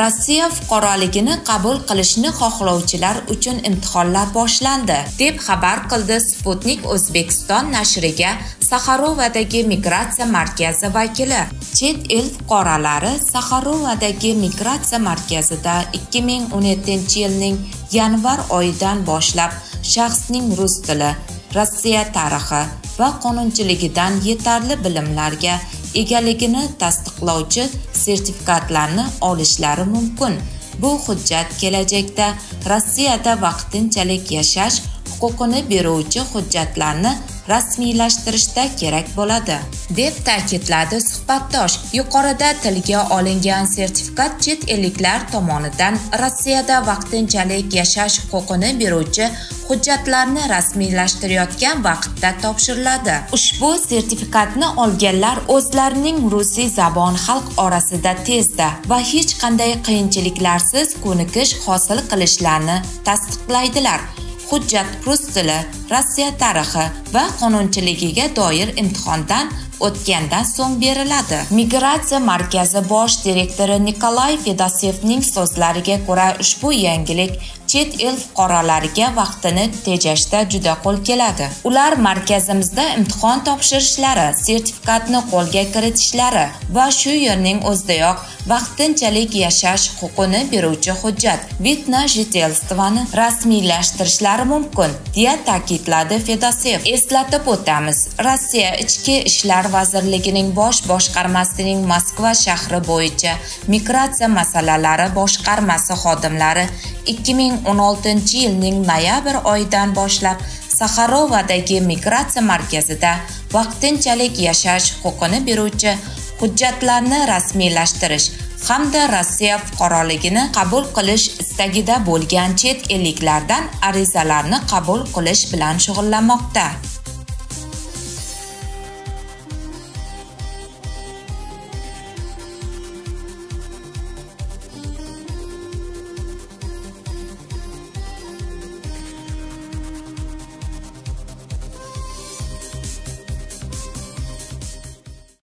rossiya fuqaroligini qabul qilishni xohlovchilar uchun imtihonlar boshlandi deb xabar qildi sputnik o'zbekiston nashriga saxarovadagi migratsiya markazi vakili. Chet el fuqarolari saxarovadagi migratsiya markazida 2017 yilning yanvar oyidan boshlab shaxsning rus tili rossiya tarixi va qonunchiligidan yetarli bilimlarga egaligini tasdiqlovchi sertifikatlarni olishlari mumkin. Bu hujjat kelajakda rossiyada vaqtinchalik yashash huquqini beruvchi hujjatlarni rasmiylashtirishda kerak bo'ladi deb ta'kidladi suhbatdosh. Yuqorida tilga olingan sertifikat chet elliklar tomonidan rossiyada vaqtinchalik yashash huquqini beruvchi hujjatlarni rasmiylashtirayotgan vaqtda topshiriladi. Ushbu sertifikatni olganlar o'zlarining rusiy zabon xalq orasida tezda va hech qanday qiyinchiliklarsiz ko'nikish hosil qilishlarini tasdiqlaydilar. Hujjat rus tili rossiya tarixi va qonunchiligiga doir imtihondan o'tgandan so'ng beriladi. Migratsiya markazi bosh direktori nikolay fedosevning so'zlariga ko'ra ushbu yangilik chet el fuqarolariga vaqtini tejashda juda qo'l keladi. Ular markazimizda imtihon topshirishlari sertifikatni qo'lga kiritishlari va shu yerning o'zidayoq vaqtinchalik yashash huquqini beruvchi hujjat vitna жительствоni rasmiylashtirishlari mumkin deya ta'kidladi fedosev eslatib o'tamiz rossiya ichki ishlar vazirligining bosh boshqarmasining moskva shahri bo'yicha migratsiya masalalari boshqarmasi xodimlari 2016 yilning noyabr oyidan boshlab saxarovadagi migratsiya markazida vaqtinchalik yashash huquqini beruvchi hujjatlarni rasmiylashtirish hamda rossiya fuqaroligini qabul qilish istagida bo'lgan chet elliklardan arizalarni qabul qilish bilan shug'ullanmoqda.